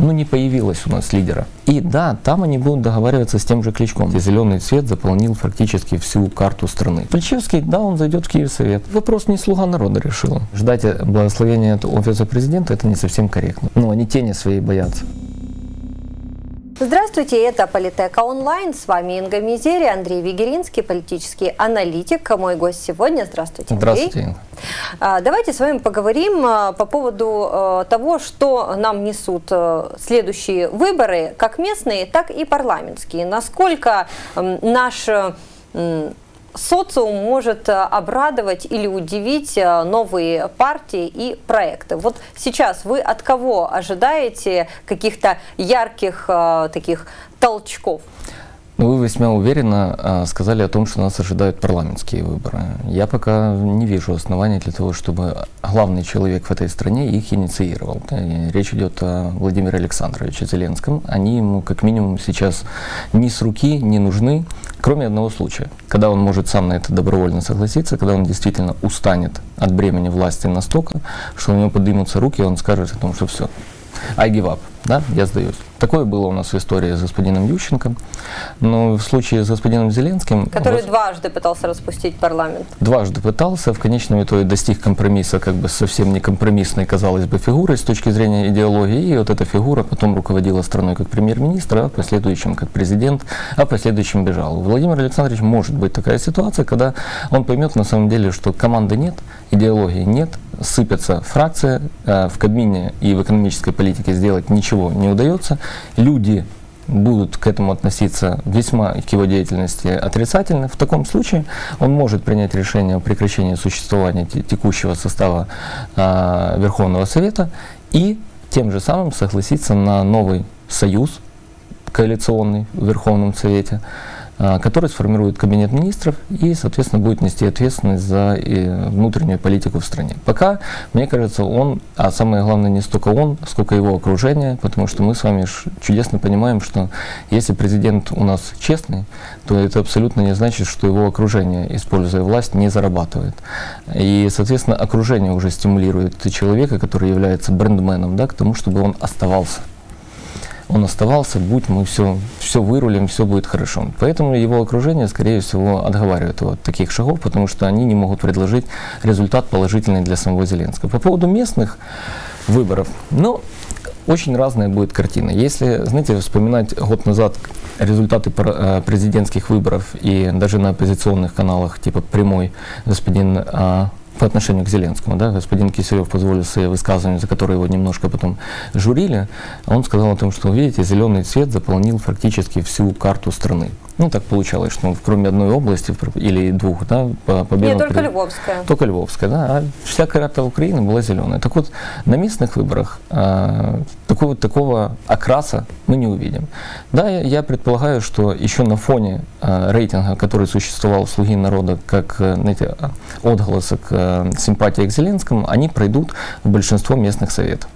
ну, не появилось у нас лидера. И да, там они будут договариваться с тем же Кличком. И зеленый цвет заполнил практически всю карту страны. Плечевский, да, он зайдет в Киевсовет. Вопрос не слуга народа решила. Ждать благословения от офиса президента это не совсем корректно. Ну, они тени своей боятся. Здравствуйте, это Политека онлайн. С вами Инга Мизери, Андрей Вигеринский, политический аналитик. Мой гость сегодня. Здравствуйте, Андрей. Здравствуйте, Инга. А, давайте с вами поговорим а, по поводу а, того, что нам несут следующие выборы, как местные, так и парламентские. Насколько наш социум может э, обрадовать или удивить э, новые партии и проекты. Вот сейчас вы от кого ожидаете каких-то ярких э, таких толчков? Ну, вы весьма уверенно а, сказали о том, что нас ожидают парламентские выборы. Я пока не вижу оснований для того, чтобы главный человек в этой стране их инициировал. Речь идет о Владимире Александровиче Зеленском. Они ему как минимум сейчас ни с руки не нужны, кроме одного случая, когда он может сам на это добровольно согласиться, когда он действительно устанет от бремени власти настолько, что у него поднимутся руки, и он скажет о том, что все, I give up, да, я сдаюсь. Такое было у нас в истории с господином Ющенко. Но в случае с господином Зеленским... Который вас... дважды пытался распустить парламент. Дважды пытался, в конечном итоге достиг компромисса, как бы совсем не компромиссной, казалось бы, фигурой с точки зрения идеологии. И вот эта фигура потом руководила страной как премьер-министр, а в последующем как президент, а в последующем бежал. У Владимира Александровича может быть такая ситуация, когда он поймет на самом деле, что команды нет, идеологии нет, сыпятся фракции, э, в Кабмине и в экономической политике сделать ничего не удается, люди будут к этому относиться весьма к его деятельности отрицательно, в таком случае он может принять решение о прекращении существования текущего состава э, Верховного Совета и тем же самым согласиться на новый союз коалиционный в Верховном Совете, который сформирует кабинет министров и, соответственно, будет нести ответственность за э, внутреннюю политику в стране. Пока, мне кажется, он, а самое главное не столько он, сколько его окружение, потому что мы с вами чудесно понимаем, что если президент у нас честный, то это абсолютно не значит, что его окружение, используя власть, не зарабатывает. И, соответственно, окружение уже стимулирует человека, который является брендменом, да, к тому, чтобы он оставался он оставался, будь мы все, все вырулим, все будет хорошо. Поэтому его окружение, скорее всего, отговаривает от таких шагов, потому что они не могут предложить результат положительный для самого Зеленского. По поводу местных выборов, ну, очень разная будет картина. Если, знаете, вспоминать год назад результаты э, президентских выборов и даже на оппозиционных каналах типа «Прямой» господин а, по отношению к Зеленскому. Да, господин Киселев позволил себе высказывание, за которое его немножко потом журили. Он сказал о том, что, видите, зеленый цвет заполнил практически всю карту страны. Ну, так получалось, что кроме одной области или двух, да, по победу... Нет, только. Львовская. Только Львовская, да, а вся карта Украины была зеленая. Так вот, на местных выборах а, такого, такого окраса мы не увидим. Да, я, я предполагаю, что еще на фоне а, рейтинга, который существовал в «Слуги народа», как, знаете, отголосок а, симпатии к Зеленскому, они пройдут в большинство местных советов.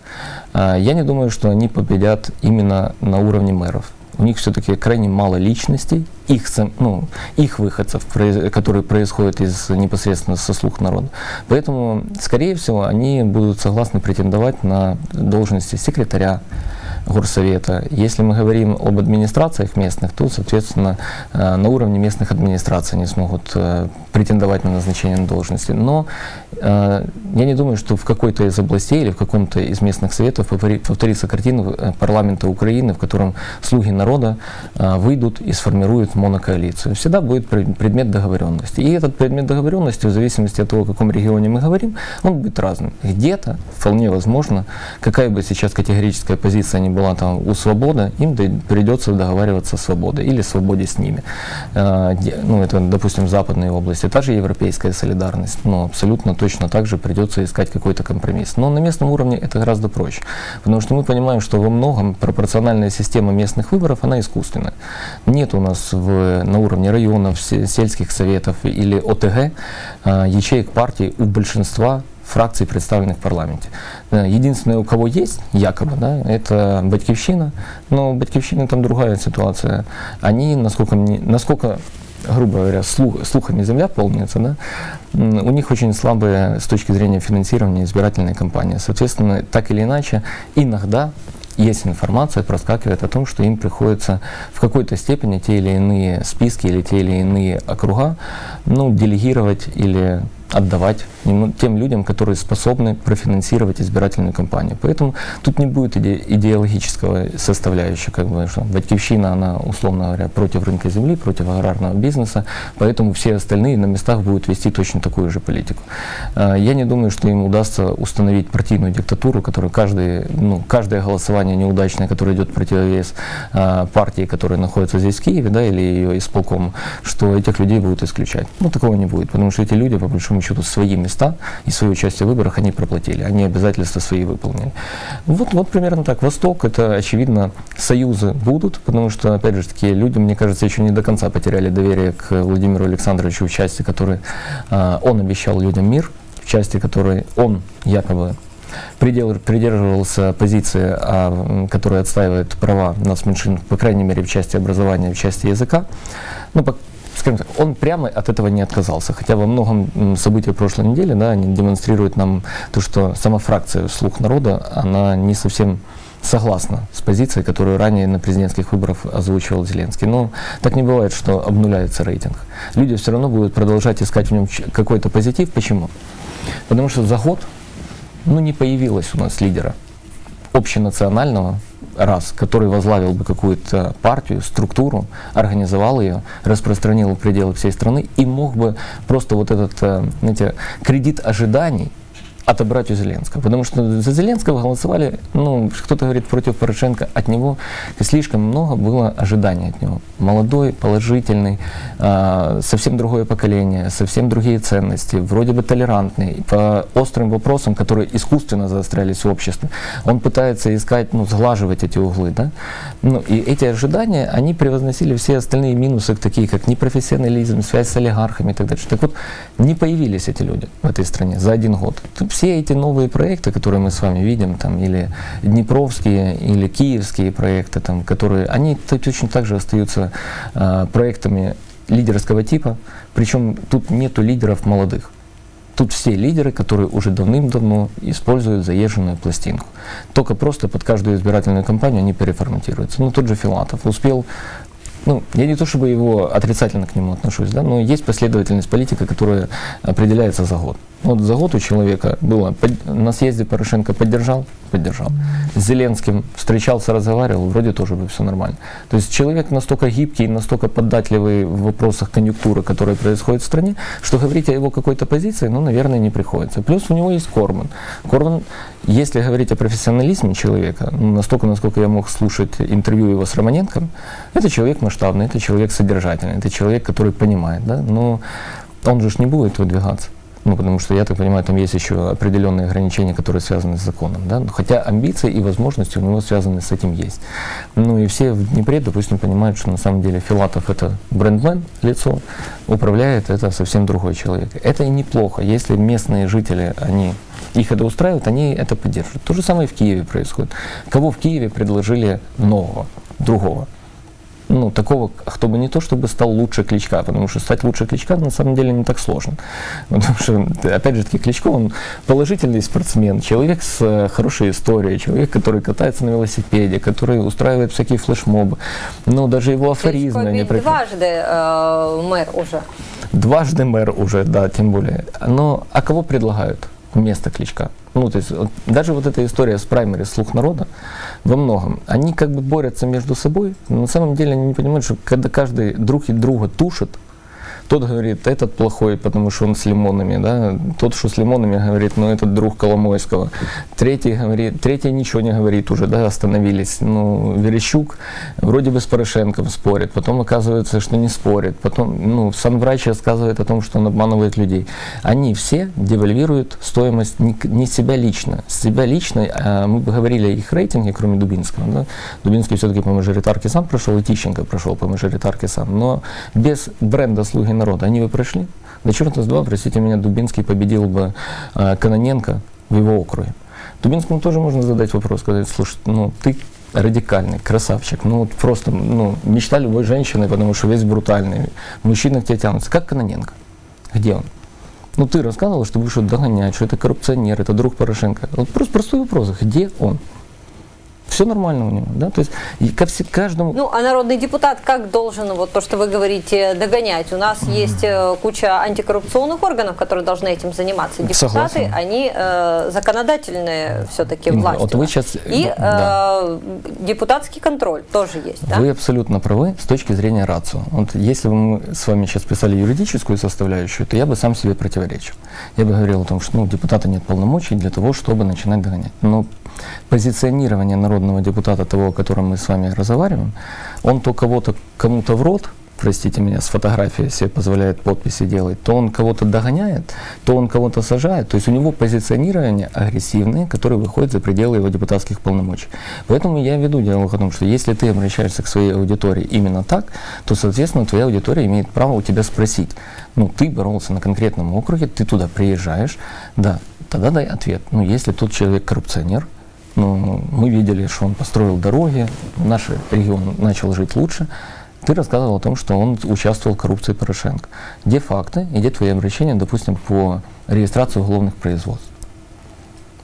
А, я не думаю, что они победят именно на уровне мэров у них все-таки крайне мало личностей, их, ну, их выходцев, которые происходят из непосредственно со слух народа. Поэтому, скорее всего, они будут согласны претендовать на должности секретаря, горсовета. Если мы говорим об администрациях местных, то, соответственно, э, на уровне местных администраций они смогут э, претендовать на назначение на должности. Но э, я не думаю, что в какой-то из областей или в каком-то из местных советов повторится картина парламента Украины, в котором слуги народа выйдут и сформируют монокоалицию. Всегда будет предмет договоренности. И этот предмет договоренности, в зависимости от того, о каком регионе мы говорим, он будет разным. Где-то, вполне возможно, какая бы сейчас категорическая позиция не была там у свободы, им придется договариваться о свободе или свободе с ними. А, ну, это, допустим, в западной области, та же европейская солидарность, но абсолютно точно так же придется искать какой-то компромисс. Но на местном уровне это гораздо проще, потому что мы понимаем, что во многом пропорциональная система местных выборов, она искусственная. Нет у нас в, на уровне районов, сельских советов или ОТГ а, ячеек партий у большинства фракций, представленных в парламенте. Э, единственное, у кого есть, якобы, да, это Батькивщина, но Батькивщина там другая ситуация. Они, насколько, мне, насколько грубо говоря, слух, слухами земля полнится, да, у них очень слабая с точки зрения финансирования избирательная кампания. Соответственно, так или иначе, иногда есть информация, проскакивает о том, что им приходится в какой-то степени те или иные списки или те или иные округа ну, делегировать или отдавать тем людям, которые способны профинансировать избирательную кампанию. Поэтому тут не будет иде идеологического составляющего, как бы, что Батькивщина, она, условно говоря, против рынка земли, против аграрного бизнеса, поэтому все остальные на местах будут вести точно такую же политику. А, я не думаю, что им удастся установить партийную диктатуру, которую каждый, ну, каждое голосование неудачное, которое идет противовес а, партии, которая находится здесь в Киеве, да, или ее исполком, что этих людей будут исключать. Ну, такого не будет, потому что эти люди, по большому счету, свои места и свое участие в выборах они проплатили, они обязательства свои выполнили. Вот, вот примерно так. Восток, это, очевидно, союзы будут, потому что, опять же, такие люди, мне кажется, еще не до конца потеряли доверие к Владимиру Александровичу в части, который э, он обещал людям мир, в части, которой он якобы придерживался позиции, а, которая отстаивает права нас меньшин, по крайней мере, в части образования, в части языка. Ну, по, скажем так, он прямо от этого не отказался. Хотя во многом события прошлой недели, да, они демонстрируют нам то, что сама фракция «Слух народа», она не совсем согласна с позицией, которую ранее на президентских выборах озвучивал Зеленский. Но так не бывает, что обнуляется рейтинг. Люди все равно будут продолжать искать в нем какой-то позитив. Почему? Потому что за год ну, не появилось у нас лидера общенационального, раз, который возглавил бы какую-то партию, структуру, организовал ее, распространил пределы всей страны и мог бы просто вот этот, э, знаете, кредит ожиданий отобрать у Зеленского. Потому что за Зеленского голосовали, ну, кто-то говорит против Порошенко, от него слишком много было ожиданий от него. Молодой, положительный, э, совсем другое поколение, совсем другие ценности, вроде бы толерантный, по острым вопросам, которые искусственно заострялись в обществе. Он пытается искать, ну, сглаживать эти углы, да. Ну, и эти ожидания, они превозносили все остальные минусы, такие как непрофессионализм, связь с олигархами и так далее. Так вот, не появились эти люди в этой стране за один год все эти новые проекты, которые мы с вами видим, там, или днепровские, или киевские проекты, там, которые, они точно так же остаются э, проектами лидерского типа, причем тут нету лидеров молодых. Тут все лидеры, которые уже давным-давно используют заезженную пластинку. Только просто под каждую избирательную кампанию они переформатируются. Ну, тот же Филатов успел ну, я не то чтобы его отрицательно к нему отношусь, да, но есть последовательность политика, которая определяется за год. Вот за год у человека было, на съезде Порошенко поддержал, поддержал. С Зеленским встречался, разговаривал, вроде тоже все нормально. То есть человек настолько гибкий, настолько податливый в вопросах конъюнктуры, которая происходит в стране, что говорить о его какой-то позиции, ну, наверное, не приходится. Плюс у него есть Корман. Корман, если говорить о профессионализме человека, ну, настолько, насколько я мог слушать интервью его с Романенко, это человек масштабный, это человек содержательный, это человек, который понимает, да, но он же не будет выдвигаться. Ну, потому что, я так понимаю, там есть еще определенные ограничения, которые связаны с законом. Да? Хотя амбиции и возможности у него связаны с этим есть. Ну и все в Днепре, допустим, понимают, что на самом деле Филатов это брендмен, лицо, управляет это совсем другой человек. Это и неплохо, если местные жители, они их это устраивает, они это поддерживают. То же самое в Киеве происходит. Кого в Киеве предложили нового, другого? Ну, такого, кто бы не то, чтобы стал лучше Кличка, потому что стать лучше Кличка на самом деле не так сложно. Потому что, опять же таки, Кличко, он положительный спортсмен, человек с э, хорошей историей, человек, который катается на велосипеде, который устраивает всякие флешмобы. Но даже его афоризмы... не профи... дважды э, мэр уже. Дважды мэр уже, да, тем более. Но, а кого предлагают вместо Кличка? Ну, то есть, даже вот эта история с праймери «Слух народа», во многом. Они как бы борются между собой, но на самом деле они не понимают, что когда каждый друг и друга тушит, тот говорит, этот плохой, потому что он с лимонами, да, тот, что с лимонами, говорит, ну, этот друг Коломойского. Третий говорит, третий ничего не говорит уже, да, остановились. Ну, Верещук вроде бы с Порошенком спорит, потом оказывается, что не спорит, потом, ну, сам врач рассказывает о том, что он обманывает людей. Они все девальвируют стоимость не, не себя лично. Себя лично, а мы говорили о их рейтинге, кроме Дубинского, да, Дубинский все-таки по мажоритарке сам прошел, и Тищенко прошел по мажоритарке сам, но без бренда «Слуги народа. Они бы прошли. Да черта с два, простите меня, Дубинский победил бы э, Каноненко в его округе. Дубинскому тоже можно задать вопрос, сказать, слушай, ну ты радикальный, красавчик, ну вот просто ну, мечта любой женщины, потому что весь брутальный, мужчина к тебе тянутся. Как Каноненко? Где он? Ну ты рассказывал, что будешь догонять, что это коррупционер, это друг Порошенко. Вот просто простой вопрос, где он? Все нормально у него, да, то есть и ко все, каждому... Ну, а народный депутат как должен, вот то, что вы говорите, догонять? У нас mm. есть э, куча антикоррупционных органов, которые должны этим заниматься. Депутаты, Согласен. они э, законодательные все-таки власти. Вот вы сейчас... И да. э, депутатский контроль тоже есть, да? Вы абсолютно правы с точки зрения рацио. Вот если бы мы с вами сейчас писали юридическую составляющую, то я бы сам себе противоречил. Я бы говорил о том, что ну, у депутата нет полномочий для того, чтобы начинать догонять. Но позиционирование народного депутата, того, о котором мы с вами разговариваем, он то кого-то кому-то в рот, простите меня, с фотографией себе позволяет подписи делать, то он кого-то догоняет, то он кого-то сажает. То есть у него позиционирование агрессивное, которое выходит за пределы его депутатских полномочий. Поэтому я веду диалог о том, что если ты обращаешься к своей аудитории именно так, то, соответственно, твоя аудитория имеет право у тебя спросить. Ну, ты боролся на конкретном округе, ты туда приезжаешь, да, тогда дай ответ. Ну, если тот человек коррупционер, ну, мы видели, что он построил дороги, наш регион начал жить лучше, ты рассказывал о том, что он участвовал в коррупции Порошенко. Где факты и где твои обращения, допустим, по регистрации уголовных производств?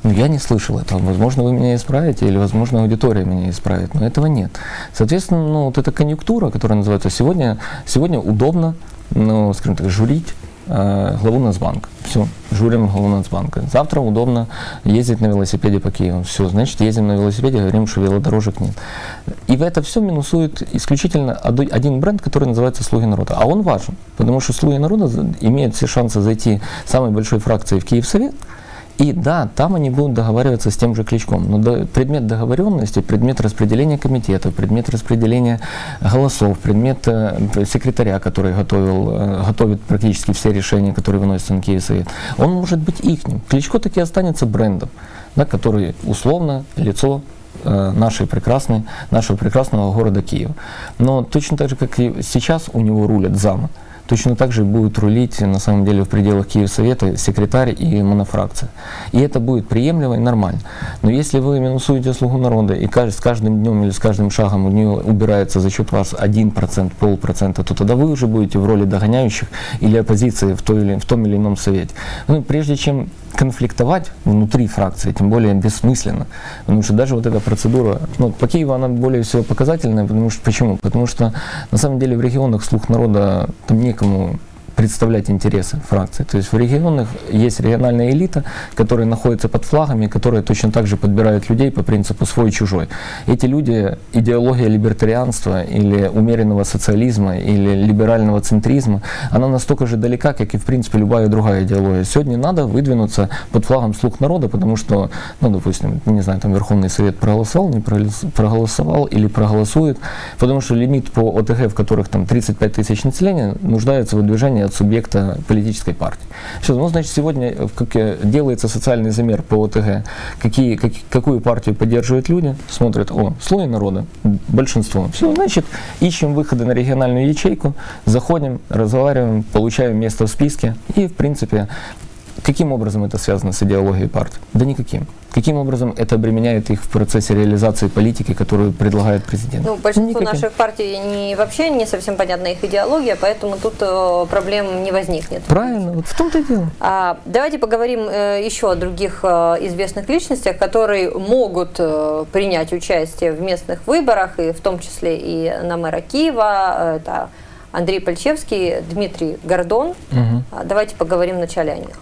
Ну, я не слышал этого. Возможно, вы меня исправите, или, возможно, аудитория меня исправит, но этого нет. Соответственно, ну, вот эта конъюнктура, которая называется сегодня, сегодня удобно, ну, скажем так, журить главу Нацбанка. Все, журим главу Нацбанка. Завтра удобно ездить на велосипеде по Киеву. Все, значит, ездим на велосипеде, говорим, что велодорожек нет. И в это все минусует исключительно один бренд, который называется «Слуги народа». А он важен, потому что «Слуги народа» имеют все шансы зайти самой большой фракцией в Киевсовет, и да, там они будут договариваться с тем же Кличком. Но до, предмет договоренности, предмет распределения комитета, предмет распределения голосов, предмет э, секретаря, который готовил, э, готовит практически все решения, которые выносятся на Киевсовет, он может быть ихним. Кличко таки останется брендом, да, который условно лицо э, нашей прекрасной, нашего прекрасного города Киева. Но точно так же, как и сейчас у него рулят замы, точно так же будет рулить на самом деле в пределах Киевсовета секретарь и монофракция. И это будет приемлемо и нормально. Но если вы минусуете слугу народа и с каждым днем или с каждым шагом у нее убирается за счет вас 1%, полпроцента, то тогда вы уже будете в роли догоняющих или оппозиции в, той или, в том или ином совете. Ну, прежде чем конфликтовать внутри фракции, тем более бессмысленно. Потому что даже вот эта процедура, ну, по Киеву она более всего показательная, потому что почему? Потому что на самом деле в регионах слух народа там некому представлять интересы фракции. То есть в регионах есть региональная элита, которая находится под флагами, которая точно так же подбирает людей по принципу свой-чужой. Эти люди, идеология либертарианства или умеренного социализма или либерального центризма, она настолько же далека, как и в принципе любая другая идеология. Сегодня надо выдвинуться под флагом слух народа, потому что, ну, допустим, не знаю, там Верховный Совет проголосовал, не проголосовал или проголосует, потому что лимит по ОТГ, в которых там 35 тысяч населения, нуждается в выдвижении субъекта политической партии. Все, ну, значит, сегодня э, как э, делается социальный замер по ОТГ, какие, как, какую партию поддерживают люди, смотрят, о, слой народа, большинство. Все, значит, ищем выходы на региональную ячейку, заходим, разговариваем, получаем место в списке и, в принципе, Каким образом это связано с идеологией партии? Да никаким. Каким образом это обременяет их в процессе реализации политики, которую предлагает президент? Ну, большинству Никаким. наших партий не, вообще не совсем понятна их идеология, поэтому тут э, проблем не возникнет. Правильно, вот в том-то и дело. А, давайте поговорим э, еще о других э, известных личностях, которые могут э, принять участие в местных выборах, и в том числе и на мэра Киева. Это Андрей Пальчевский, Дмитрий Гордон. Угу. Давайте поговорим вначале о них.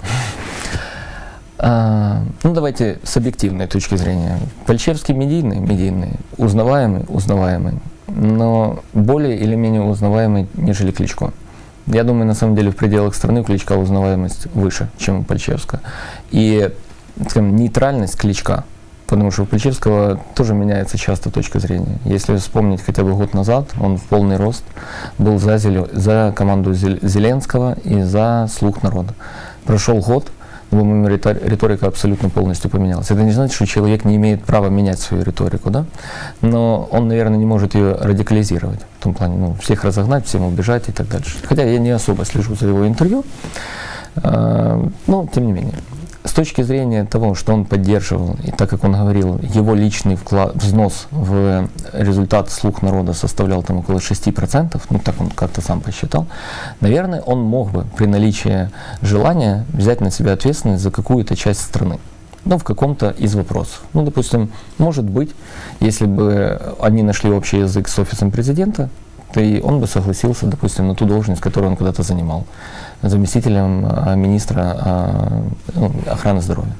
А, ну, давайте с объективной точки зрения. Пальчевский медийный, медийный, узнаваемый, узнаваемый, но более или менее узнаваемый, нежели Кличко. Я думаю, на самом деле в пределах страны Кличка узнаваемость выше, чем у Пальчевска. И, скажем, нейтральность Кличка – потому что у Ключевского тоже меняется часто точка зрения. Если вспомнить хотя бы год назад, он в полный рост был за, Зелё... за команду Зеленского и за слух народа. Прошел год, по-моему, риторика абсолютно полностью поменялась. Это не значит, что человек не имеет права менять свою риторику, да? но он, наверное, не может ее радикализировать. В том плане, ну, всех разогнать, всем убежать и так дальше. Хотя я не особо слежу за его интервью, э, но тем не менее. Точки зрения того, что он поддерживал, и так как он говорил, его личный вклад, взнос в результат слух народа составлял там около 6%, ну так он как-то сам посчитал, наверное, он мог бы при наличии желания взять на себя ответственность за какую-то часть страны. ну, в каком-то из вопросов. Ну, допустим, может быть, если бы они нашли общий язык с офисом президента, то и он бы согласился, допустим, на ту должность, которую он когда-то занимал, заместителем а, министра а, ну, охраны здоровья.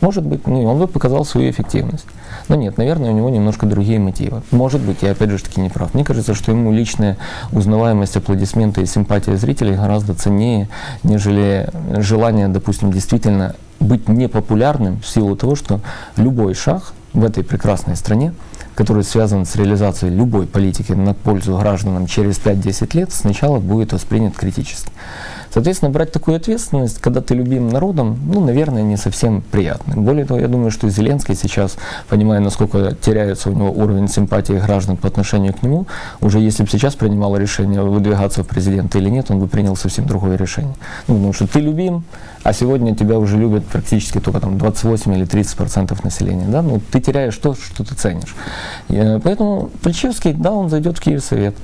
Может быть, ну, он бы показал свою эффективность. Но нет, наверное, у него немножко другие мотивы. Может быть, я опять же таки не прав. Мне кажется, что ему личная узнаваемость, аплодисменты и симпатия зрителей гораздо ценнее, нежели желание, допустим, действительно быть непопулярным в силу того, что любой шаг в этой прекрасной стране, который связан с реализацией любой политики на пользу гражданам через 5-10 лет, сначала будет воспринят критически. Соответственно, брать такую ответственность, когда ты любим народом, ну, наверное, не совсем приятно. Более того, я думаю, что Зеленский сейчас, понимая, насколько теряется у него уровень симпатии граждан по отношению к нему, уже если бы сейчас принимал решение выдвигаться в президенты или нет, он бы принял совсем другое решение. Ну, потому что ты любим, а сегодня тебя уже любят практически только там 28 или 30 процентов населения. Да? Ну, ты теряешь то, что ты ценишь. Э, поэтому Плечевский, да, он зайдет в Киевсовет.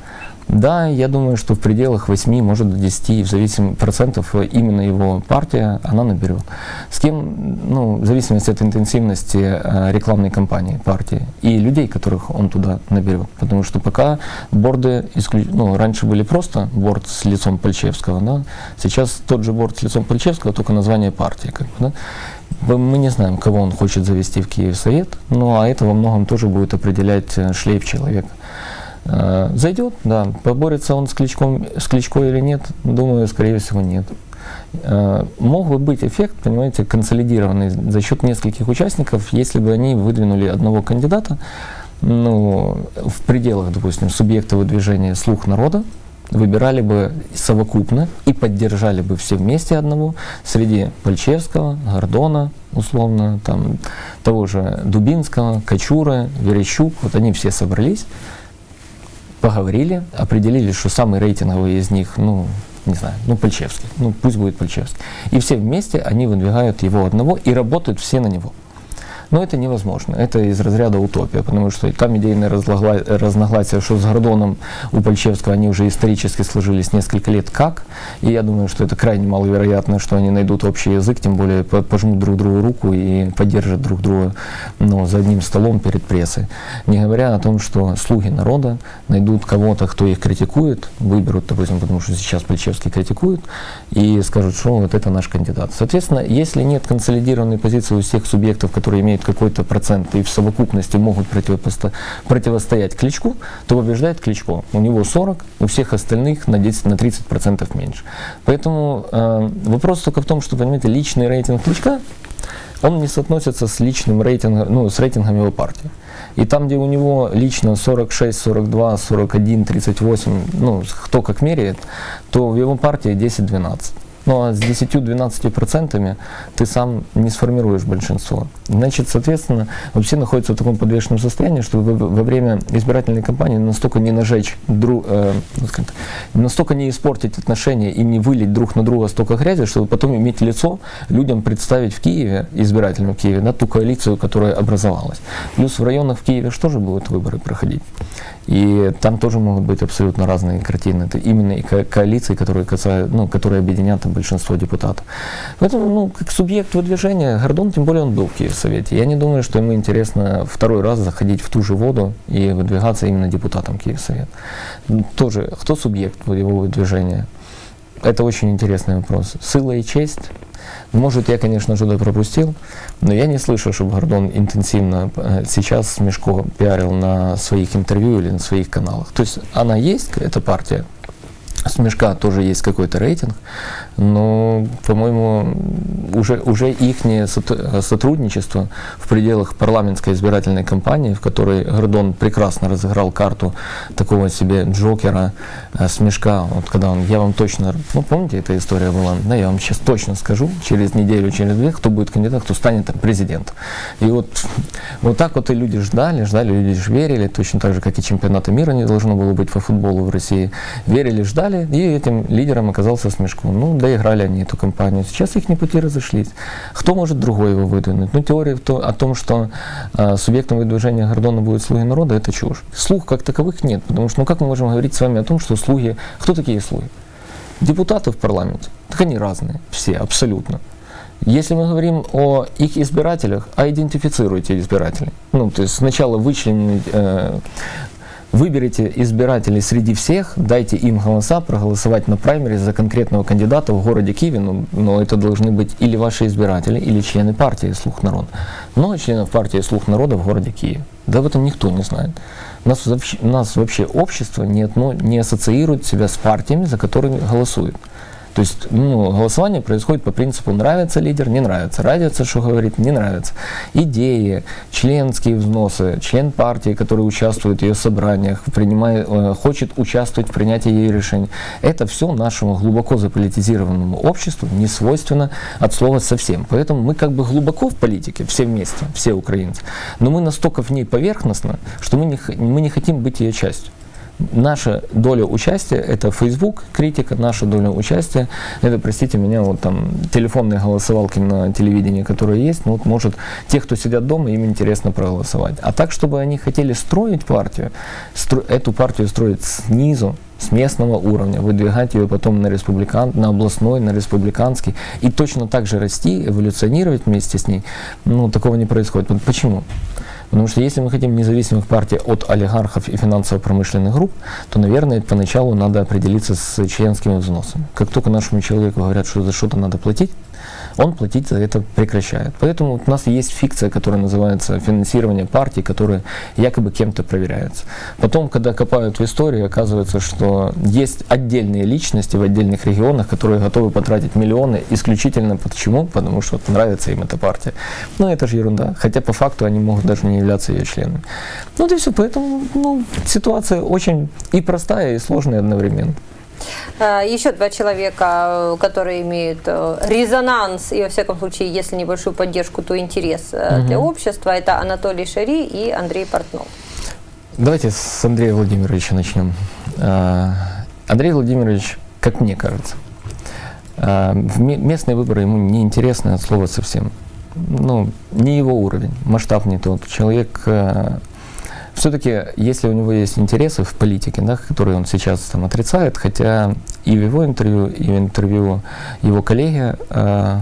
Да, я думаю, что в пределах 8, может до 10, в зависимости процентов, именно его партия, она наберет. С кем, ну, в зависимости от интенсивности э, рекламной кампании партии и людей, которых он туда наберет. Потому что пока борды, исключ... ну, раньше были просто борт с лицом Пальчевского, да, сейчас тот же борт с лицом Пальчевского, только название партии. Как бы, да. Мы не знаем, кого он хочет завести в Киев Совет, ну а это во многом тоже будет определять э, шлейф человека. Э, зайдет, да. Поборется он с Кличком, с Кличко или нет? Думаю, скорее всего, нет. Э, мог бы быть эффект, понимаете, консолидированный за счет нескольких участников, если бы они выдвинули одного кандидата, ну, в пределах, допустим, субъекта выдвижения слух народа, выбирали бы совокупно и поддержали бы все вместе одного среди Пальчевского, Гордона, условно, там, того же Дубинского, Качура, Верещук, вот они все собрались, поговорили, определили, что самый рейтинговый из них, ну, не знаю, ну, Пальчевский, ну, пусть будет Пальчевский. И все вместе они выдвигают его одного и работают все на него. Но это невозможно. Это из разряда утопия, потому что там идейные разногласия, что с Гордоном у Пальчевского они уже исторически сложились несколько лет как. И я думаю, что это крайне маловероятно, что они найдут общий язык, тем более пожмут друг другу руку и поддержат друг друга ну, за одним столом перед прессой. Не говоря о том, что слуги народа найдут кого-то, кто их критикует, выберут, допустим, потому что сейчас Пальчевский критикует, и скажут, что вот это наш кандидат. Соответственно, если нет консолидированной позиции у всех субъектов, которые имеют имеют какой-то процент и в совокупности могут противостоять Кличку, то побеждает Кличко. У него 40, у всех остальных на 10, на 30 процентов меньше. Поэтому э, вопрос только в том, что, понимаете, личный рейтинг Кличка, он не соотносится с личным рейтингом, ну, с рейтингом его партии. И там, где у него лично 46, 42, 41, 38, ну, кто как меряет, то в его партии 10-12. Ну а с 10-12% ты сам не сформируешь большинство. Значит, соответственно, вообще находится в таком подвешенном состоянии, что во время избирательной кампании настолько не нажечь, друг, э, ну, настолько не испортить отношения и не вылить друг на друга столько грязи, чтобы потом иметь лицо людям представить в Киеве, избирательном Киеве, на ту коалицию, которая образовалась. Плюс в районах в Киеве же будут выборы проходить? И там тоже могут быть абсолютно разные картины. Это именно и ко коалиции, которые, касаются, ну, которые объединят большинство депутатов. Поэтому, ну, как субъект выдвижения, Гордон, тем более он был в Киевсовете. Я не думаю, что ему интересно второй раз заходить в ту же воду и выдвигаться именно депутатом Киевсовета. Тоже, кто субъект его выдвижения? Это очень интересный вопрос. Сила и честь может, я, конечно, что-то пропустил, но я не слышу, чтобы Гордон интенсивно э, сейчас Мешко пиарил на своих интервью или на своих каналах. То есть она есть, эта партия, с Мешка тоже есть какой-то рейтинг, но, по-моему, уже, уже их сотрудничество в пределах парламентской избирательной кампании, в которой Гордон прекрасно разыграл карту такого себе Джокера, э, Смешка, вот когда он, я вам точно, ну помните, эта история была, да, я вам сейчас точно скажу, через неделю, через две, кто будет кандидат, кто станет там, президентом. И вот, вот так вот и люди ждали, ждали, люди же верили, точно так же, как и чемпионата мира не должно было быть по футболу в России, верили, ждали, и этим лидером оказался Смешко. Ну, доиграли они эту кампанию. Сейчас их пути разошлись. Кто может другой его выдвинуть? Ну, теория о том, что э, субъектом выдвижения Гордона будет слуги народа, это чушь. Слух как таковых нет, потому что, ну, как мы можем говорить с вами о том, что слуги... Кто такие слуги? Депутаты в парламенте. Так они разные, все, абсолютно. Если мы говорим о их избирателях, а идентифицируйте избирателей. Ну, то есть сначала вычленить э, Выберите избирателей среди всех, дайте им голоса, проголосовать на праймере за конкретного кандидата в городе Киеве, ну, но это должны быть или ваши избиратели, или члены партии «Слух народа». Много членов партии «Слух народа» в городе Киеве. Да об этом никто не знает. Нас, нас вообще общество не, одно, не ассоциирует себя с партиями, за которыми голосуют. То есть ну, голосование происходит по принципу нравится лидер, не нравится, радиоца, что говорит, не нравится. Идеи, членские взносы, член партии, который участвует в ее собраниях, принимает, э, хочет участвовать в принятии ее решений. Это все нашему глубоко заполитизированному обществу не свойственно от слова совсем. Поэтому мы как бы глубоко в политике, все вместе, все украинцы. Но мы настолько в ней поверхностно, что мы не, мы не хотим быть ее частью. Наша доля участия – это Facebook критика, наша доля участия – это, простите меня, вот там телефонные голосовалки на телевидении, которые есть, ну вот может, те, кто сидят дома, им интересно проголосовать. А так, чтобы они хотели строить партию, стро эту партию строить снизу, с местного уровня, выдвигать ее потом на республикан, на областной, на республиканский, и точно так же расти, эволюционировать вместе с ней, ну, такого не происходит. Почему? Потому что если мы хотим независимых партий от олигархов и финансово-промышленных групп, то, наверное, поначалу надо определиться с членскими взносами. Как только нашему человеку говорят, что за что-то надо платить, он платить за это прекращает. Поэтому у нас есть фикция, которая называется финансирование партий, которые якобы кем-то проверяются. Потом, когда копают в истории, оказывается, что есть отдельные личности в отдельных регионах, которые готовы потратить миллионы исключительно почему? Потому что нравится им эта партия. Ну, это же ерунда. Хотя по факту они могут даже не являться ее членами. Ну, и все. Поэтому ну, ситуация очень и простая, и сложная одновременно. Э, Еще два человека, которые имеют э, резонанс и, во всяком случае, если небольшую поддержку, то интерес угу. для общества, это Анатолий Шари и Андрей Портнов. Давайте с Андрея Владимировича начнем. Андрей Владимирович, как мне кажется, местные выборы ему не интересны от слова совсем. Ну, не его уровень, масштаб не тот. Человек все-таки, если у него есть интересы в политике, да, которые он сейчас там отрицает, хотя и в его интервью, и в интервью его коллеги э,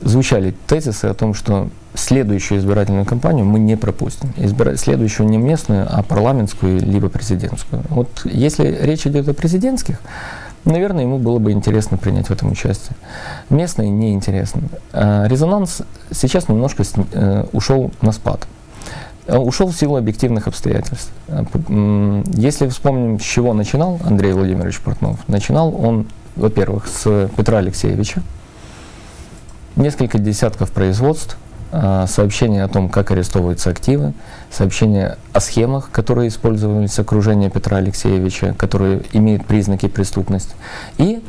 звучали тезисы о том, что следующую избирательную кампанию мы не пропустим. Избира... Следующую не местную, а парламентскую, либо президентскую. Вот если речь идет о президентских, наверное, ему было бы интересно принять в этом участие. Местные неинтересно. А резонанс сейчас немножко э, ушел на спад. Э, ушел в силу объективных обстоятельств. Э, если вспомним, с чего начинал Андрей Владимирович Портнов, начинал он, во-первых, с Петра Алексеевича, несколько десятков производств, э, сообщения о том, как арестовываются активы, сообщения о схемах, которые использовались окружение Петра Алексеевича, которые имеют признаки преступности, и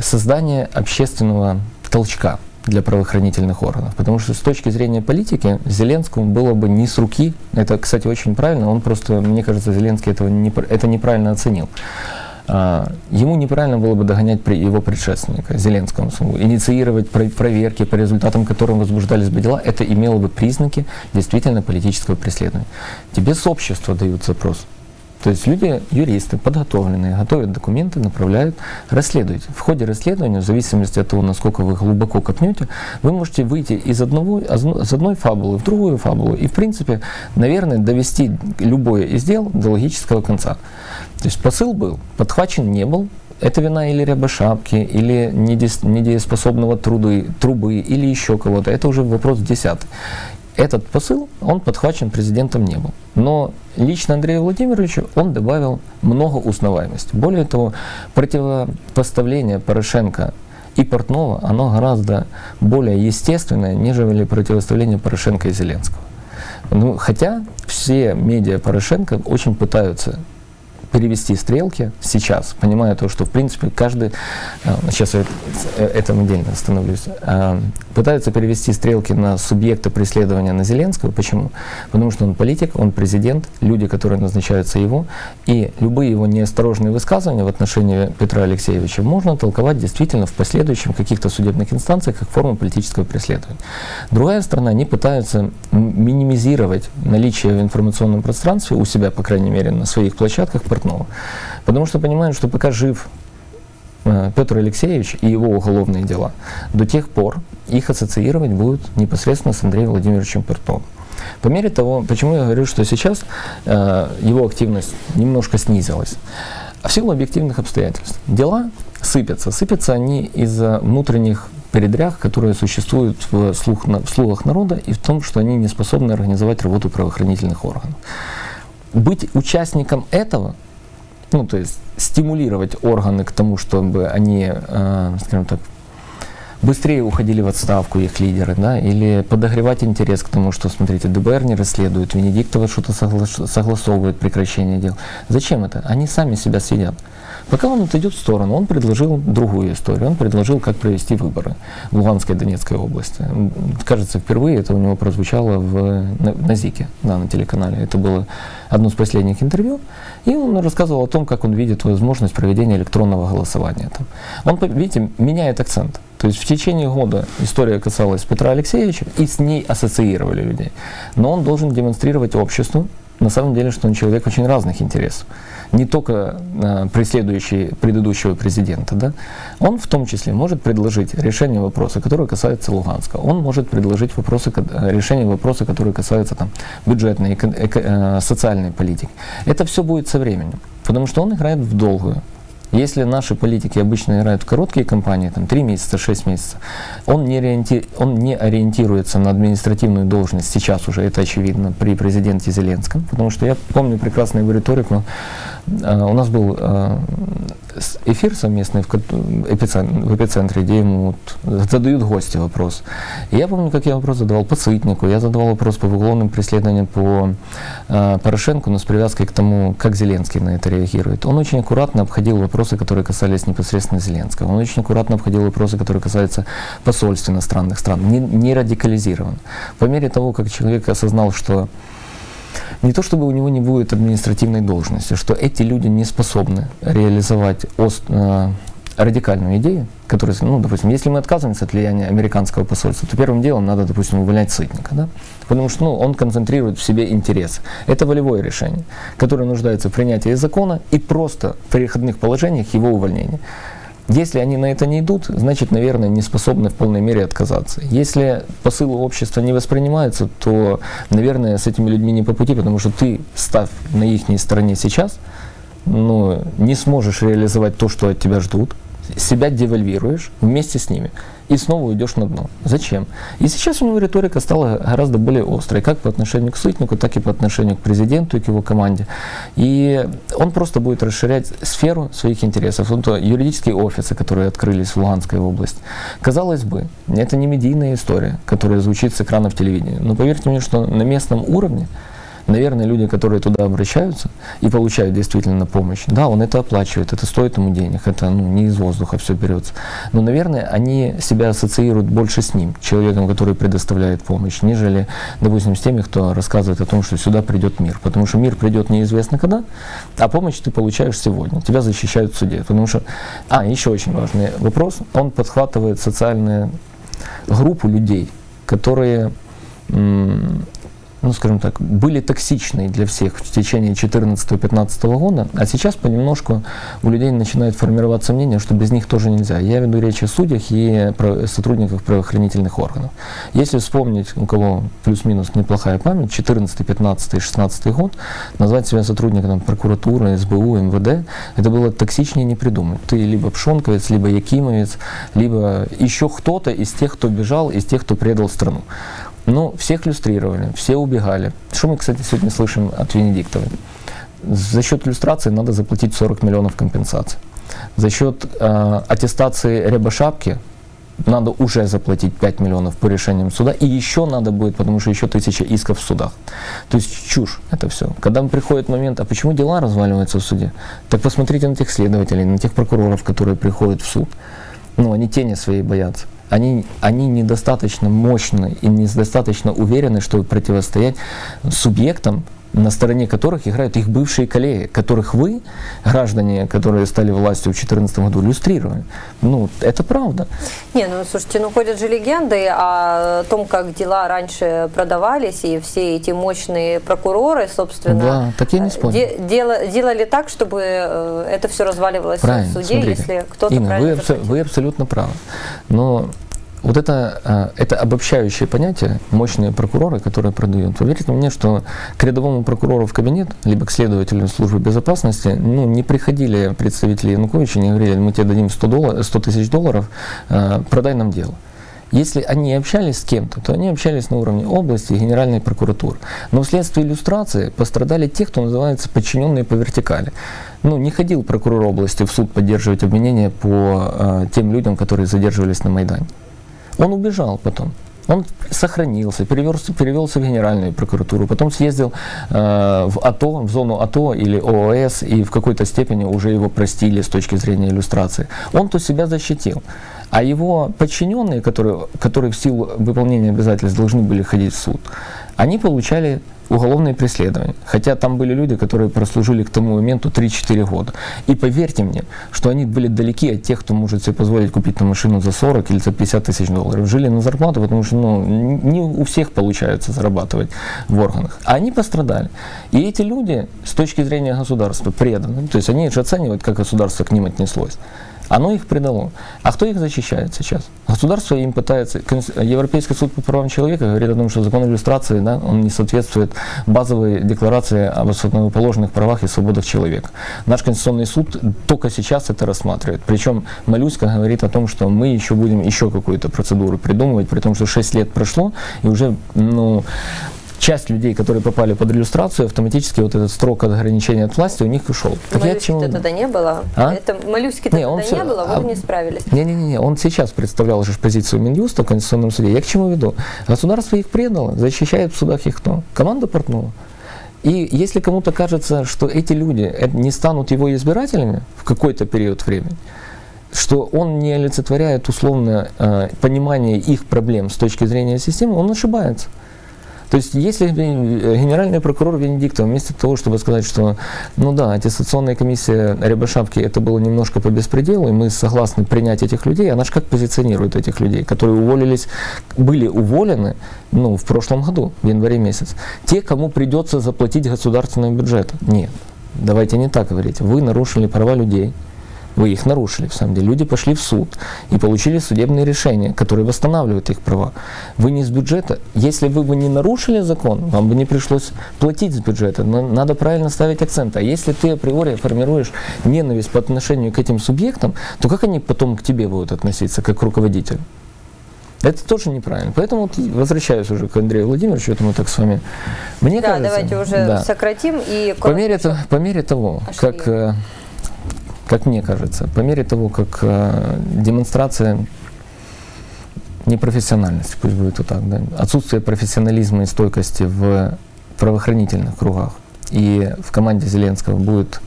создание общественного толчка – для правоохранительных органов. Потому что с точки зрения политики Зеленскому было бы не с руки, это, кстати, очень правильно, он просто, мне кажется, Зеленский этого не, это неправильно оценил. А, ему неправильно было бы догонять его предшественника, Зеленскому, инициировать проверки, по результатам которым возбуждались бы дела, это имело бы признаки действительно политического преследования. Тебе с общества дают запрос. То есть люди, юристы, подготовленные, готовят документы, направляют, расследуйте. В ходе расследования, в зависимости от того, насколько вы глубоко копнете, вы можете выйти из одного, из одной фабулы в другую фабулу и, в принципе, наверное, довести любое из дел до логического конца. То есть посыл был, подхвачен не был, это вина или рябошапки, или недееспособного труды, трубы, или еще кого-то. Это уже вопрос десятый этот посыл, он подхвачен президентом не был. Но лично Андрею Владимировичу он добавил много узнаваемости. Более того, противопоставление Порошенко и Портнова, оно гораздо более естественное, нежели противоставление Порошенко и Зеленского. Ну, хотя все медиа Порошенко очень пытаются перевести стрелки сейчас, понимая то, что в принципе каждый, э, сейчас я э, этом отдельно остановлюсь, э, пытаются перевести стрелки на субъекта преследования на Зеленского. Почему? Потому что он политик, он президент, люди, которые назначаются его, и любые его неосторожные высказывания в отношении Петра Алексеевича можно толковать действительно в последующем каких-то судебных инстанциях как форму политического преследования. Другая сторона, они пытаются минимизировать наличие в информационном пространстве у себя, по крайней мере, на своих площадках Портнова. Потому что понимают, что пока жив э, Петр Алексеевич и его уголовные дела, до тех пор их ассоциировать будут непосредственно с Андреем Владимировичем Пертовым. По мере того, почему я говорю, что сейчас э, его активность немножко снизилась, а в силу объективных обстоятельств. Дела сыпятся. Сыпятся они из-за внутренних передрях, которые существуют в, слух, в слугах народа и в том, что они не способны организовать работу правоохранительных органов. Быть участником этого, ну то есть стимулировать органы к тому, чтобы они, э, скажем так, быстрее уходили в отставку их лидеры, да, или подогревать интерес к тому, что, смотрите, ДБР не расследует, Венедиктова что-то согласовывает прекращение дел. Зачем это? Они сами себя съедят. Пока он отойдет в сторону, он предложил другую историю. Он предложил, как провести выборы в Луганской и Донецкой области. Кажется, впервые это у него прозвучало в, на, на ЗИКе, да, на телеканале. Это было одно из последних интервью. И он рассказывал о том, как он видит возможность проведения электронного голосования. Там. Он, видите, меняет акцент. То есть в течение года история касалась Петра Алексеевича, и с ней ассоциировали людей. Но он должен демонстрировать обществу, на самом деле, что он человек очень разных интересов не только э, преследующий предыдущего президента, да, он в том числе может предложить решение вопроса, который касается Луганска. Он может предложить вопросы, решение вопроса, которые касаются там, бюджетной, эко, э, социальной политики. Это все будет со временем, потому что он играет в долгую. Если наши политики обычно играют в короткие кампании, там 3 месяца, 6 месяцев, он не, ориенти... он не ориентируется на административную должность, сейчас уже это очевидно, при президенте Зеленском, потому что я помню прекрасно его риторику, у нас был а, эфир совместный в, в эпицентре, где ему вот задают гости вопрос. И я помню, как я вопрос задавал по Сытнику, я задавал вопрос по уголовным преследованиям по э, Порошенко, но с привязкой к тому, как Зеленский на это реагирует. Он очень аккуратно обходил вопросы, которые касались непосредственно Зеленского. Он очень аккуратно обходил вопросы, которые касаются посольств иностранных стран, не, не радикализирован. По мере того, как человек осознал, что не то чтобы у него не будет административной должности, что эти люди не способны реализовать ост, э, радикальную идею, которая, ну, допустим, если мы отказываемся от влияния американского посольства, то первым делом надо, допустим, увольнять Сытника, да? потому что ну, он концентрирует в себе интерес. Это волевое решение, которое нуждается в принятии закона и просто в переходных положениях его увольнения. Если они на это не идут, значит, наверное, не способны в полной мере отказаться. Если посылы общества не воспринимаются, то, наверное, с этими людьми не по пути, потому что ты, став на их стороне сейчас, ну, не сможешь реализовать то, что от тебя ждут, себя девальвируешь вместе с ними и снова уйдешь на дно. Зачем? И сейчас у него риторика стала гораздо более острой, как по отношению к Сытнику, так и по отношению к президенту и к его команде. И он просто будет расширять сферу своих интересов. Вот юридические офисы, которые открылись в Луганской области. Казалось бы, это не медийная история, которая звучит с экранов телевидения. Но поверьте мне, что на местном уровне Наверное, люди, которые туда обращаются и получают действительно помощь, да, он это оплачивает, это стоит ему денег, это ну, не из воздуха все берется. Но, наверное, они себя ассоциируют больше с ним, человеком, который предоставляет помощь, нежели, допустим, с теми, кто рассказывает о том, что сюда придет мир. Потому что мир придет неизвестно когда, а помощь ты получаешь сегодня. Тебя защищают в суде. Потому что, а, еще очень важный вопрос, он подхватывает социальную группу людей, которые ну, скажем так, были токсичны для всех в течение 2014-2015 года, а сейчас понемножку у людей начинает формироваться мнение, что без них тоже нельзя. Я веду речь о судьях и сотрудниках правоохранительных органов. Если вспомнить, у кого плюс-минус неплохая память, 14, 15, 16 год, назвать себя сотрудником прокуратуры, СБУ, МВД, это было токсичнее не придумать. Ты либо Пшонковец, либо Якимовец, либо еще кто-то из тех, кто бежал, из тех, кто предал страну. Ну, всех люстрировали, все убегали. Что мы, кстати, сегодня слышим от Венедиктовой? За счет иллюстрации надо заплатить 40 миллионов компенсаций. За счет э, аттестации Рябошапки надо уже заплатить 5 миллионов по решениям суда, и еще надо будет, потому что еще тысяча исков в судах. То есть чушь это все. Когда приходит момент, а почему дела разваливаются в суде? Так посмотрите на тех следователей, на тех прокуроров, которые приходят в суд. Ну, они тени своей боятся они, они недостаточно мощны и недостаточно уверены, чтобы противостоять субъектам, на стороне которых играют их бывшие коллеги, которых вы, граждане, которые стали властью в 2014 году, иллюстрировали. Ну, это правда. Не, ну, слушайте, ну, ходят же легенды о том, как дела раньше продавались, и все эти мощные прокуроры, собственно, да, так я не спорю. Де дел, делали так, чтобы э, это все разваливалось правильно, в суде, смотрите. если кто-то правильно вы, вы абсолютно правы. Но вот это, а, это обобщающее понятие, мощные прокуроры, которые продают. Поверьте мне, что к рядовому прокурору в кабинет, либо к следователю службы безопасности, ну, не приходили представители Януковича, не говорили, мы тебе дадим 100, доллар, 100 тысяч долларов, а, продай нам дело. Если они общались с кем-то, то они общались на уровне области и Генеральной прокуратуры. Но вследствие иллюстрации пострадали те, кто называется подчиненные по вертикали. Ну, не ходил прокурор области в суд поддерживать обвинения по э, тем людям, которые задерживались на Майдане. Он убежал потом. Он сохранился, перевелся, перевелся в Генеральную прокуратуру, потом съездил э, в АТО, в зону АТО или ООС, и в какой-то степени уже его простили с точки зрения иллюстрации. Он-то себя защитил. А его подчиненные, которые, которые в силу выполнения обязательств должны были ходить в суд, они получали уголовные преследования. Хотя там были люди, которые прослужили к тому моменту 3-4 года. И поверьте мне, что они были далеки от тех, кто может себе позволить купить на машину за 40 или за 50 тысяч долларов. Жили на зарплату, потому что ну, не у всех получается зарабатывать в органах. А они пострадали. И эти люди с точки зрения государства преданы. То есть они же оценивают, как государство к ним отнеслось. Оно их предало. А кто их защищает сейчас? Государство им пытается... Европейский суд по правам человека говорит о том, что закон иллюстрации, да, он не соответствует базовой декларации об основоположных правах и свободах человека. Наш Конституционный суд только сейчас это рассматривает. Причем Малюська говорит о том, что мы еще будем еще какую-то процедуру придумывать, при том, что 6 лет прошло, и уже ну, часть людей, которые попали под иллюстрацию, автоматически вот этот срок ограничения от власти у них ушел. Так Малюськи чему... тогда не было. А? Это Малюськи не, тогда все... не было, вы а... не справились. Не-не-не, он сейчас представлял же позицию Минюста в Конституционном суде. Я к чему веду? Государство их предало, защищает в судах их кто? Команда Портнова. И если кому-то кажется, что эти люди э, не станут его избирателями в какой-то период времени, что он не олицетворяет условно э, понимание их проблем с точки зрения системы, он ошибается. То есть, если генеральный прокурор Венедиктов вместо того, чтобы сказать, что, ну да, аттестационная комиссия Рябошапки это было немножко по беспределу, и мы согласны принять этих людей, она же как позиционирует этих людей, которые уволились, были уволены, ну, в прошлом году, в январе месяц. Те, кому придется заплатить государственный бюджет. Нет, давайте не так говорить. Вы нарушили права людей, вы их нарушили, в самом деле. Люди пошли в суд и получили судебные решения, которые восстанавливают их права. Вы не с бюджета. Если вы бы не нарушили закон, вам бы не пришлось платить с бюджета. Но надо правильно ставить акцент. А если ты априори формируешь ненависть по отношению к этим субъектам, то как они потом к тебе будут относиться, как к руководителю? Это тоже неправильно. Поэтому вот возвращаюсь уже к Андрею Владимировичу, это мы так с вами. Мне да, кажется, давайте уже да, сократим и по мере, по мере того, как э, как мне кажется, по мере того, как э, демонстрация непрофессиональности, пусть будет вот так, да, отсутствие профессионализма и стойкости в правоохранительных кругах и в команде Зеленского будет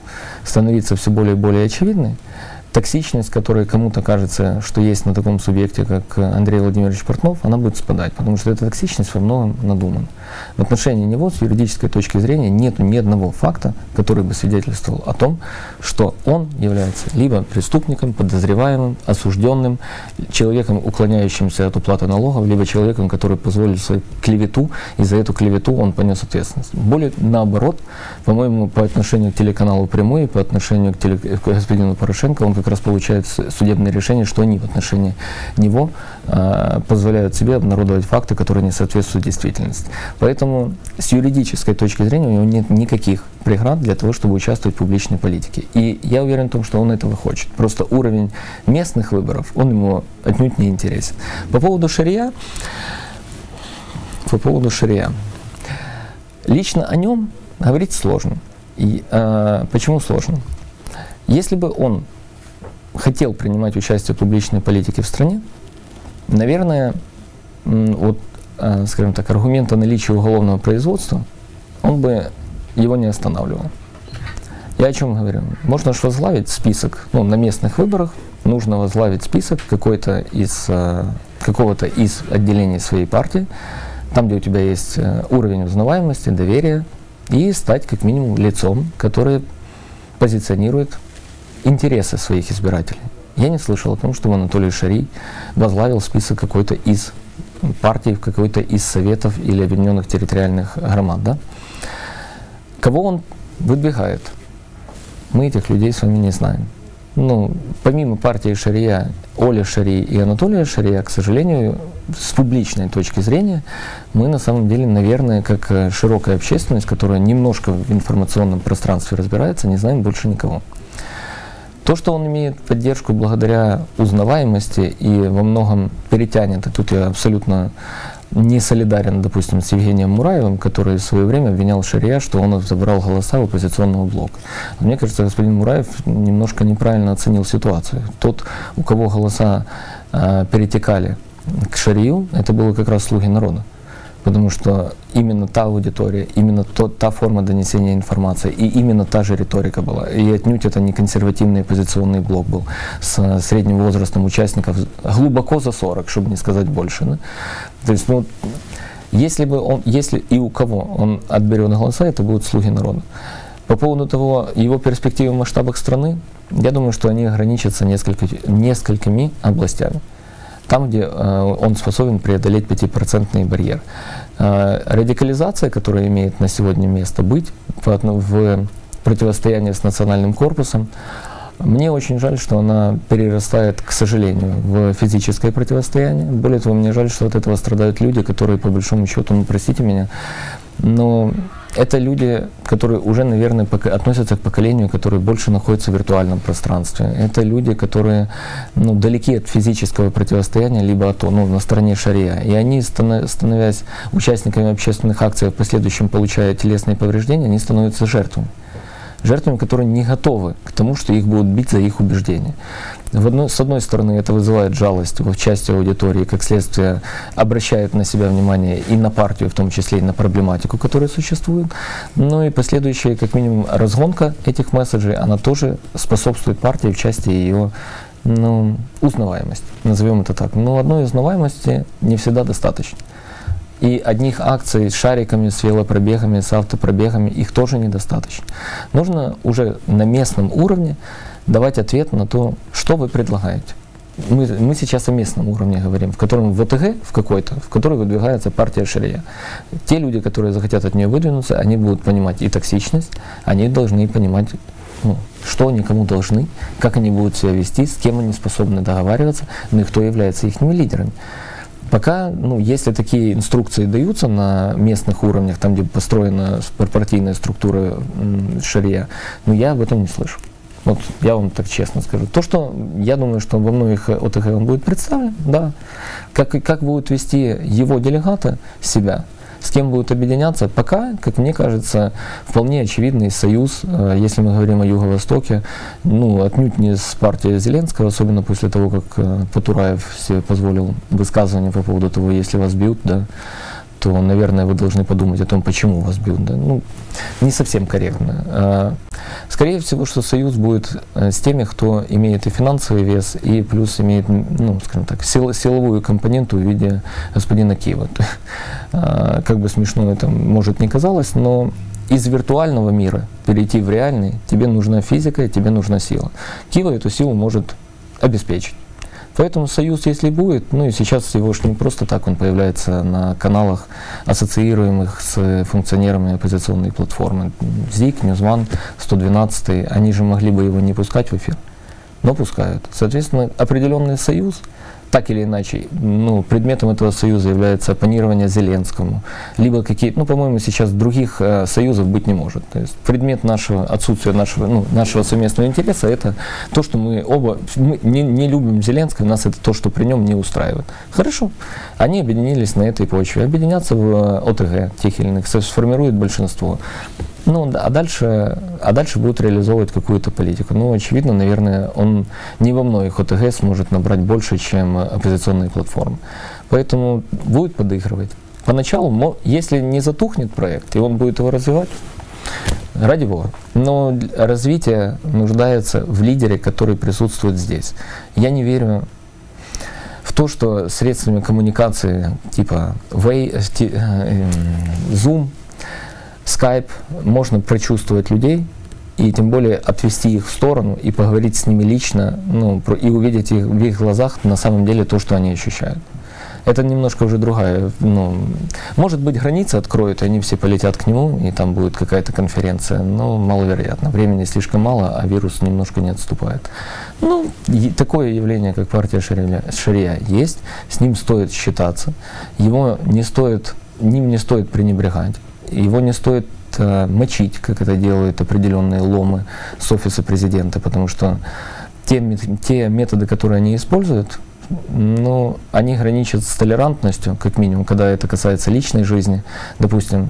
становиться все более и более очевидной, токсичность, которая кому-то кажется, что есть на таком субъекте, как Андрей Владимирович Портнов, она будет спадать, потому что эта токсичность во многом надумана. В отношении него с юридической точки зрения нет ни одного факта, который бы свидетельствовал о том, что он является либо преступником, подозреваемым, осужденным, человеком, уклоняющимся от уплаты налогов, либо человеком, который позволил свою клевету, и за эту клевету он понес ответственность. Более наоборот, по-моему, по отношению к телеканалу «Прямой», по отношению к, теле, к господину Порошенко, он как раз получает судебное решение, что они в отношении него э, позволяют себе обнародовать факты, которые не соответствуют действительности. Поэтому с юридической точки зрения у него нет никаких преград для того, чтобы участвовать в публичной политике. И я уверен в том, что он этого хочет. Просто уровень местных выборов, он ему отнюдь не интересен. По поводу Шария, по поводу Шария. Лично о нем говорить сложно. И, э, почему сложно? Если бы он хотел принимать участие в публичной политике в стране, наверное, вот, а, скажем так, аргумент о наличии уголовного производства, он бы его не останавливал. Я о чем говорю? Можно же возглавить список, ну, на местных выборах нужно возглавить список какой-то из, а, какого-то из отделений своей партии, там, где у тебя есть э, уровень узнаваемости, доверия, и стать как минимум лицом, которое позиционирует интересы своих избирателей. Я не слышал о том, чтобы Анатолий Шарий возглавил список какой-то из партий, какой-то из советов или объединенных территориальных громад. Да? Кого он выдвигает? Мы этих людей с вами не знаем. Ну, помимо партии Шария, Оля Шари и Анатолия Шария, к сожалению, с публичной точки зрения, мы на самом деле, наверное, как э, широкая общественность, которая немножко в информационном пространстве разбирается, не знаем больше никого. То, что он имеет поддержку благодаря узнаваемости и во многом перетянет, и тут я абсолютно не солидарен, допустим, с Евгением Мураевым, который в свое время обвинял Шария, что он забрал голоса у оппозиционного блока. Мне кажется, господин Мураев немножко неправильно оценил ситуацию. Тот, у кого голоса э, перетекали к Шарию, это было как раз слуги народа потому что именно та аудитория, именно то, та форма донесения информации и именно та же риторика была. И отнюдь это не консервативный оппозиционный блок был с средним возрастом участников глубоко за 40, чтобы не сказать больше. Да? То есть, ну, если бы он, если и у кого он отберет голоса, это будут слуги народа. По поводу того, его перспективы в масштабах страны, я думаю, что они ограничатся несколько, несколькими областями там, где э, он способен преодолеть 5% барьер. Э, радикализация, которая имеет на сегодня место быть в, противостоянии с национальным корпусом, мне очень жаль, что она перерастает, к сожалению, в физическое противостояние. Более того, мне жаль, что от этого страдают люди, которые, по большому счету, ну, простите меня, но это люди, которые уже, наверное, относятся к поколению, которое больше находится в виртуальном пространстве. Это люди, которые ну, далеки от физического противостояния, либо от, ну, на стороне шария. И они, становясь участниками общественных акций, а в последующем получая телесные повреждения, они становятся жертвами жертвами, которые не готовы к тому, что их будут бить за их убеждения. В одной, с одной стороны, это вызывает жалость в части аудитории, как следствие обращает на себя внимание и на партию, в том числе и на проблематику, которая существует. Ну и последующая, как минимум, разгонка этих месседжей, она тоже способствует партии в части ее ну, узнаваемости, назовем это так. Но одной узнаваемости не всегда достаточно. И одних акций с шариками, с велопробегами, с автопробегами, их тоже недостаточно. Нужно уже на местном уровне давать ответ на то, что вы предлагаете. Мы, мы сейчас о местном уровне говорим, в котором ВТГ в какой-то, в которой выдвигается партия Шария. Те люди, которые захотят от нее выдвинуться, они будут понимать и токсичность, они должны понимать, ну, что они кому должны, как они будут себя вести, с кем они способны договариваться, ну и кто является их лидерами. Пока, ну, если такие инструкции даются на местных уровнях, там, где построена партийная структура шария, ну, я об этом не слышу. Вот я вам так честно скажу. То, что я думаю, что во многих ОТГ он будет представлен, да. Как, как будут вести его делегаты себя, с кем будут объединяться, пока, как мне кажется, вполне очевидный союз, э, если мы говорим о Юго-Востоке, ну, отнюдь не с партией Зеленского, особенно после того, как э, Потураев себе позволил высказывание по поводу того, если вас бьют, да, то, наверное, вы должны подумать о том, почему вас бьют. Да? Ну, не совсем корректно. А, скорее всего, что союз будет э, с теми, кто имеет и финансовый вес, и плюс имеет, ну, скажем так, сил, силовую компоненту в виде господина Киева. А, как бы смешно это может не казалось, но из виртуального мира перейти в реальный, тебе нужна физика, тебе нужна сила. Кива эту силу может обеспечить. Поэтому союз, если будет, ну и сейчас его же не просто так он появляется на каналах, ассоциируемых с функционерами оппозиционной платформы. ЗИК, Ньюзман, 112, они же могли бы его не пускать в эфир, но пускают. Соответственно, определенный союз – так или иначе, ну, предметом этого союза является оппонирование Зеленскому, либо какие-то, ну, по-моему, сейчас других э, союзов быть не может. То есть предмет нашего отсутствия нашего, ну, нашего совместного интереса это то, что мы оба мы не, не любим Зеленского, нас это то, что при нем не устраивает. Хорошо, они объединились на этой почве, объединятся в э, ОТГ тех или иных, сформируют большинство. Ну, а дальше, а дальше будут реализовывать какую-то политику. Ну, очевидно, наверное, он не во многих ОТГ сможет набрать больше, чем оппозиционные платформы. Поэтому будет подыгрывать. Поначалу, если не затухнет проект, и он будет его развивать, ради бога. Но развитие нуждается в лидере, который присутствует здесь. Я не верю в то, что средствами коммуникации типа Way, э, Zoom скайп, можно прочувствовать людей, и тем более отвести их в сторону и поговорить с ними лично, ну, и увидеть их, в их глазах на самом деле то, что они ощущают. Это немножко уже другая, ну, может быть, границы откроют, и они все полетят к нему, и там будет какая-то конференция, но маловероятно. Времени слишком мало, а вирус немножко не отступает. Ну, такое явление, как партия Шария, Шария есть, с ним стоит считаться, его не стоит, ним не стоит пренебрегать, его не стоит э, мочить, как это делают определенные ломы с офиса президента, потому что те, те методы, которые они используют, ну, они граничат с толерантностью, как минимум, когда это касается личной жизни. Допустим,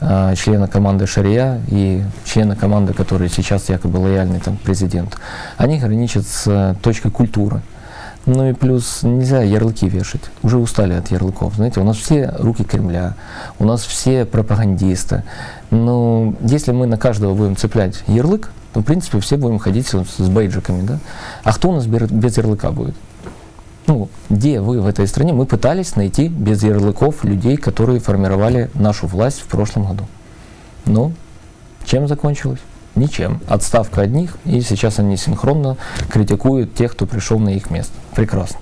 э, члена команды Шария и члена команды, который сейчас якобы лояльный там, президент, они граничат с э, точкой культуры. Ну и плюс нельзя ярлыки вешать. Уже устали от ярлыков. Знаете, у нас все руки Кремля, у нас все пропагандисты. Но если мы на каждого будем цеплять ярлык, то, в принципе, все будем ходить с, бейджиками. Да? А кто у нас без ярлыка будет? Ну, где вы в этой стране? Мы пытались найти без ярлыков людей, которые формировали нашу власть в прошлом году. Ну, чем закончилось? Ничем. Отставка одних, и сейчас они синхронно критикуют тех, кто пришел на их место. Прекрасно.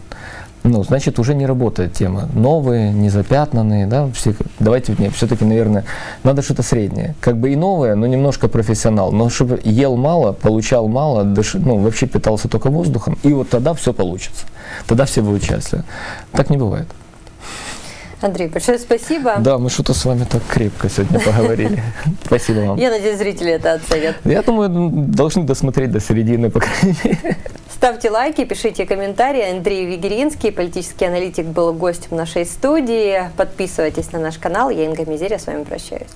Ну, значит, уже не работает тема. Новые, незапятнанные, да, все, давайте нет, все-таки, наверное, надо что-то среднее. Как бы и новое, но немножко профессионал. Но чтобы ел мало, получал мало, дыш, ну, вообще питался только воздухом, и вот тогда все получится. Тогда все будут счастливы. Так не бывает. Андрей, большое спасибо. Да, мы что-то с вами так крепко сегодня поговорили. Спасибо вам. Я надеюсь, зрители это оценят. Я думаю, должны досмотреть до середины, по крайней мере. Ставьте лайки, пишите комментарии. Андрей Вигеринский, политический аналитик, был гостем нашей студии. Подписывайтесь на наш канал. Я Инга Мизерия с вами прощаюсь.